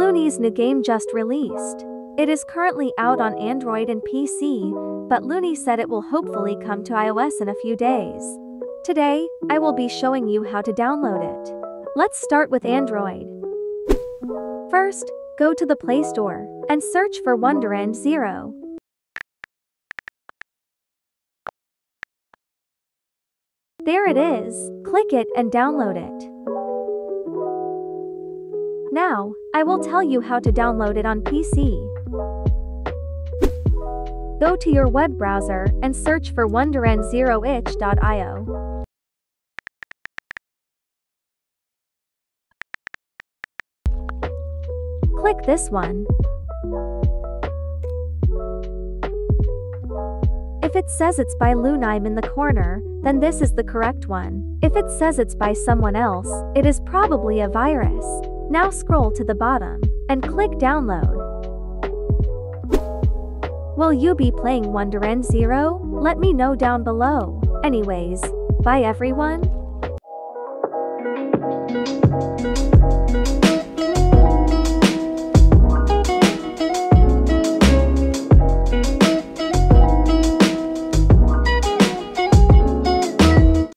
Luni's new game just released. It is currently out on Android and PC, but Looney said it will hopefully come to iOS in a few days. Today, I will be showing you how to download it. Let's start with Android. First, go to the Play Store and search for Wonder Zero. There it is. Click it and download it. Now, I will tell you how to download it on PC. Go to your web browser and search for wonderend0itch.io. Click this one. If it says it's by Lunime in the corner, then this is the correct one. If it says it's by someone else, it is probably a virus. Now scroll to the bottom and click download. Will you be playing Wonderend Zero? Let me know down below. Anyways, bye everyone.